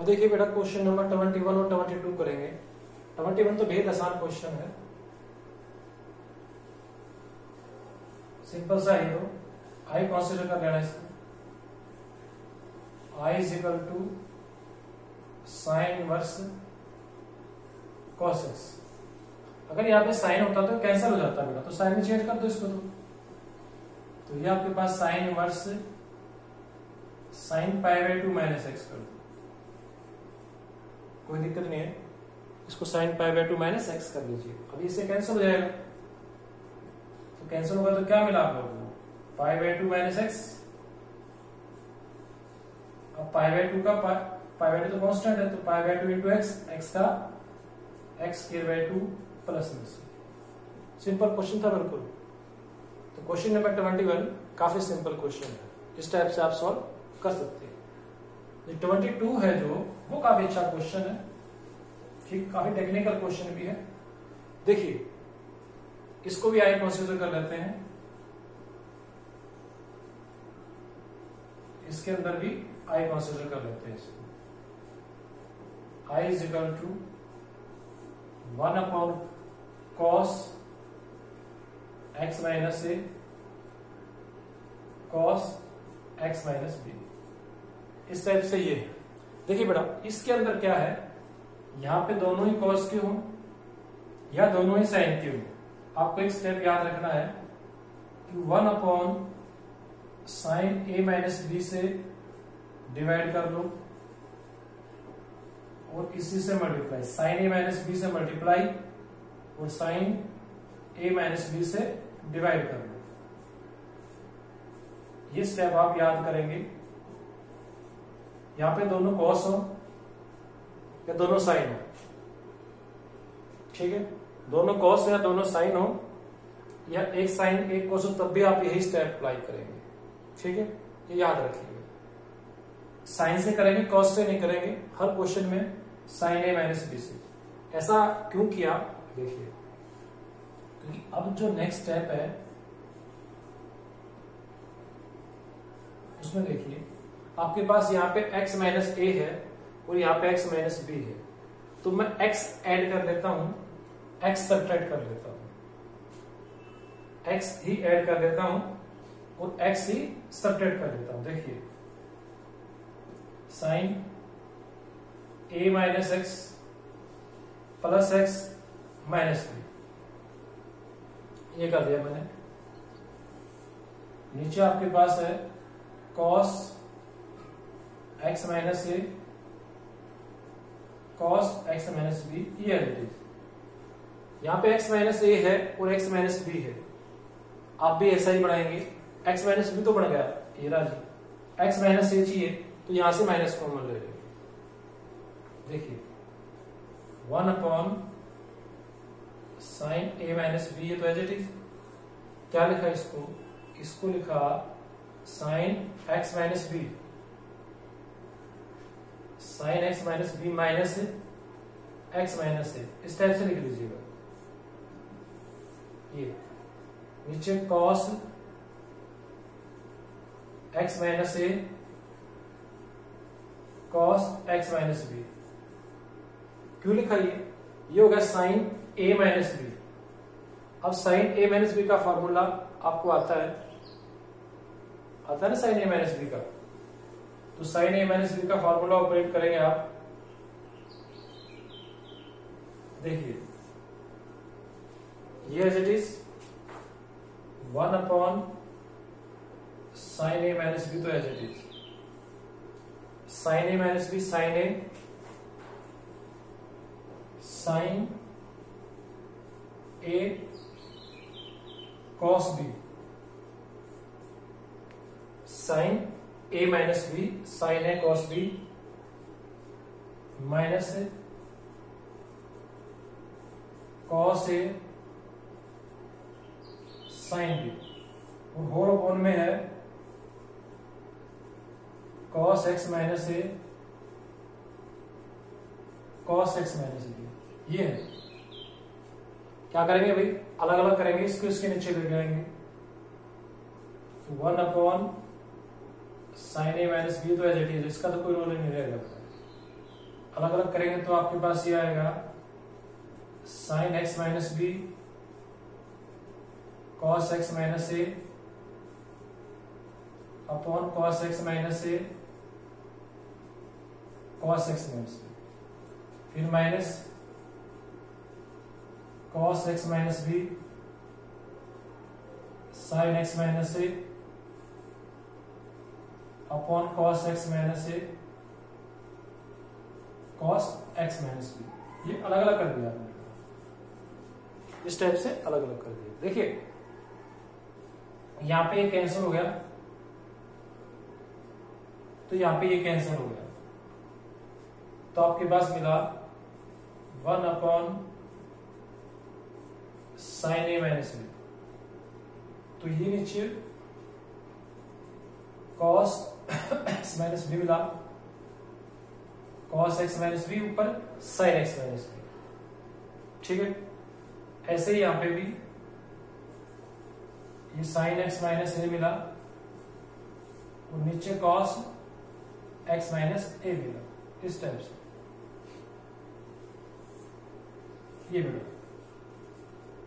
अब देखिए बेटा क्वेश्चन नंबर ट्वेंटी वन और ट्वेंटी टू करेंगे। ट्वेंटी वन तो बेहद आसान क्वेश्चन है। सिंपल सा ही तो आई कंसिडर कर लेना इसको। I is equal to sin verse cos x अगर यहाँ पे साइन होता तो कैंसिल हो जाता बेटा। तो साइन में चेंज कर दो इसको तो। तो ये आपके पास sin verse sin pi by two minus x कर। दो कोई दिक्कत नहीं है। इसको sin pi by two minus x कर लीजिए अभी इससे कैंसिल हो जाएगा। तो कैंसिल होगा तो क्या मिला आप लोगों को pi by two minus x अब पाई बाई टू का पाई बाई टू तो कॉन्स्टेंट है तो pi by two into x x का x square by two plus में सिंपल क्वेश्चन था बिल्कुल। तो क्वेश्चन नंबर ट्वेंटी वन काफ़ी सिंपल क्वेश्चन है। इस टाइप से आप सॉल्व कर सकते हैं। ट्वेंटी टू है जो, वो काफ़ी अच्छा क्वेश्चन है। ठीक, काफ़ी टेक्निकल क्वेश्चन भी है। देखिए, इसको भी आई कंसिडर कर लेते हैं। इसके अंदर भी आई कंसिडर कर लेते हैं इसको। I is equal to one upon cos x minus a cos x minus b इस टाइप से ये। देखिए बेटा, इसके अंदर क्या है? यहाँ पे दोनों ही कॉस के हों, या दोनों ही साइन के हों। आपको एक स्टेप याद रखना है कि one upon sin a minus b से डिवाइड कर लो और इसी से multiply sin a minus b से मल्टीप्लाई और साइन ए माइनस बी से डिवाइड कर लो ये स्टेप आप याद करेंगे। यहाँ पे दोनों कॉस हो, या दोनों साइन हो? ठीक है? दोनों कॉस या दोनों साइन हो, या एक साइन एक कॉस हो, तब भी आप यही स्टेप अप्लाई करेंगे। ठीक है? ये याद रखिएगा। साइन से करेंगे कॉस से नहीं करेंगे, हर क्वेश्चन में साइन ए माइनस बी से ऐसा क्यों किया? देखिए। क्योंकि अब जो नेक्स्ट स्टेप है, उसमें देखिए आपके पास यहाँ पे x माइनस ए है और यहाँ पे x माइनस बी है। तो मैं x ऐड कर लेता हूँ, x सब्ट्रैक्ट कर लेता हूँ। x ही ऐड कर लेता हूँ और x ही सब्ट्रैक्ट कर लेता हूँ। देखिए sin a minus x plus x minus b ये कर दिया मैंने। नीचे आपके पास है cos x minus a cos x minus b ये इट यहाँ पे एक्स माइनस ए है और एक्स माइनस बी है। आप भी ऐसा ही बढ़ाएँगे एक्स माइनस बी तो बढ़ गया, ये राज़ी। एक्स माइनस ए चाहिए तो यहाँ से माइनस कॉमन ले लेंगे। देखिए one upon sin a minus b है तो एज इट इज़ क्या लिखा इसको? इसको लिखा sin x minus b sin x minus b minus x minus a, इस टाइप से लिख लीजिएगा। ये, नीचे cos x minus a cos x minus b. क्यों लिखा ये? ये होगा साइन ए माइनस बी। अब साइन ए माइनस बी का फॉर्मूला आपको आता है। आता है ना साइन ए माइनस बी का? तो साइन ए माइनस बी का फॉर्मूला ऑपरेट करेंगे आप। देखिए। ये as it is one upon sin a minus b तो as it is sin a minus b sin a sin a cos b sin a minus b sin a cos b minus cos a sin b और whole upon में है। Cos x minus a cos x minus b ये है। क्या करेंगे भाई? अलग अलग करेंगे, इसको इसके नीचे ले जाएँगे one upon sin a minus b तो एज इट इज़ इसका तो कोई रोल नहीं रहेगा। अलग अलग करेंगे तो आपके पास ये आएगा। Sin x minus b, cos x minus a, upon cos x minus a, cos x minus फिर minus cos x minus b, sin x minus a upon cos x minus a cos x minus b ये अलग अलग कर दिया आपने इस type से अलग अलग कर दिया। देखिए, यहाँ पे ये कैंसिल हो गया। तो यहाँ पे ये कैंसिल हो गया। तो आपके पास मिला one upon sin a minus b तो ये नीचे कॉस एक्स माइनस बी मिला कॉस एक्स माइनस बी ऊपर साइन एक्स माइनस बी ठीक है? ऐसे ही यहाँ पे भी ये साइन एक्स माइनस ए मिला। और नीचे कॉस एक्स माइनस ए मिला, इस टाइप से। ये मिला।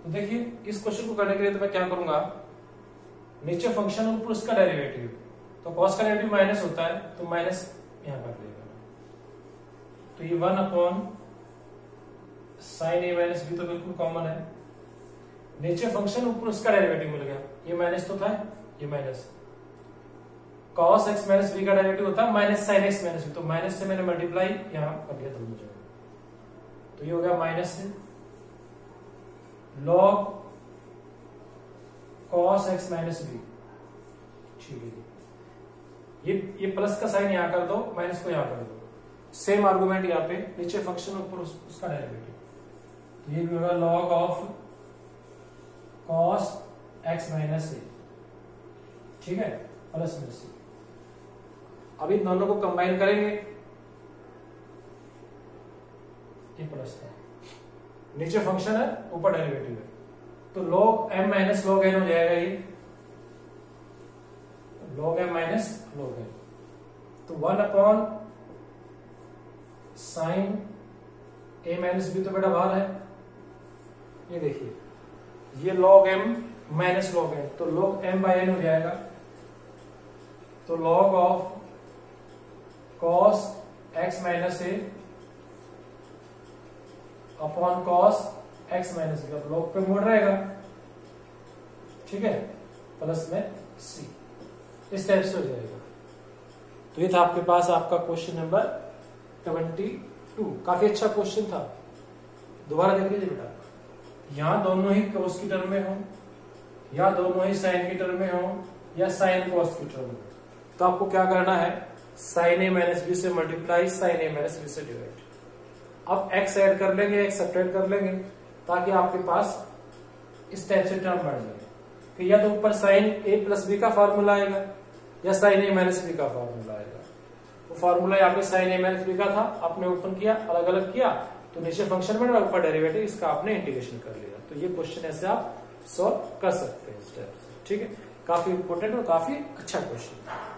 तो देखिए, इस क्वेश्चन को करने के लिए तो मैं क्या करूँगा? नीचे फ़ंक्शन ऊपर उसका डेरिवेटिव तो कॉस का डेरिवेटिव माइनस होता है तो माइनस यहाँ कर देगा तो ये one upon sin a minus b तो बिल्कुल कॉमन है। नीचे फ़ंक्शन ऊपर उसका डेरिवेटिव मिल गया। ये माइनस तो था, ये minus cos x minus b का डेरिवेटिव होता है minus sin x minus b तो माइनस से मैंने मल्टीप्लाई यहाँ कर दिया दोनों जगह तो ये हो गया minus log cos x minus b ठीक है ये ये प्लस का साइन यहाँ कर दो माइनस को यहाँ कर दो। सेम आर्गुमेंट यहाँ पे नीचे फ़ंक्शन ऊपर उस, उसका डेरिवेटिव तो ये भी होगा log of cos x minus a ठीक है? प्लस में सी अब इन दोनों को कंबाइन करेंगे। ये प्लस है नीचे फ़ंक्शन है ऊपर डेरिवेटिव है। तो log m minus log n हो जाएगा ये। Log m minus log n तो one upon sin a minus b तो बेटा बाहर है। ये देखिए, ये log m minus log n तो लॉग एम बाय एन हो जाएगा। तो log of cos x minus a upon cos x minus b अब लॉग पे मोड़ रहेगा। ठीक है? प्लस में सी इस टाइप से हो जाएगा। तो ये था आपके पास आपका क्वेश्चन नंबर ट्वेंटी टू काफ़ी अच्छा क्वेश्चन था। दोबारा देख लीजिए बेटा। यहाँ दोनों ही क्रॉस की टर्म में हो, या दोनों ही साइन की टर्म में हो, या साइन कॉस की टर्म में। तो आपको क्या करना है? साइन ए माइनस बी से multiply sin a minus b से डिवाइड अब एक्स ऐड कर लेंगे, x सब्ट्रैक्ट कर लेंगे, ताकि आपके पास इस टाइप से टर्म बढ़ जाए। या तो ऊपर साइन ए प्लस बी का फॉर्मूला आएगा। या साइन ए माइनस बी का फॉर्मूला आएगा। वो फॉर्मूला यहाँ पे साइन ए माइनस बी का था, आपने ओपन किया अलग अलग किया तो नीचे फ़ंक्शन में ऊपर डेरिवेटिव इसका आपने इंटीग्रेशन कर लिया। तो ये क्वेश्चन ऐसे आप सॉल्व कर सकते हैं ठीक है? काफ़ी इंपोर्टेंट और काफ़ी अच्छा क्वेश्चन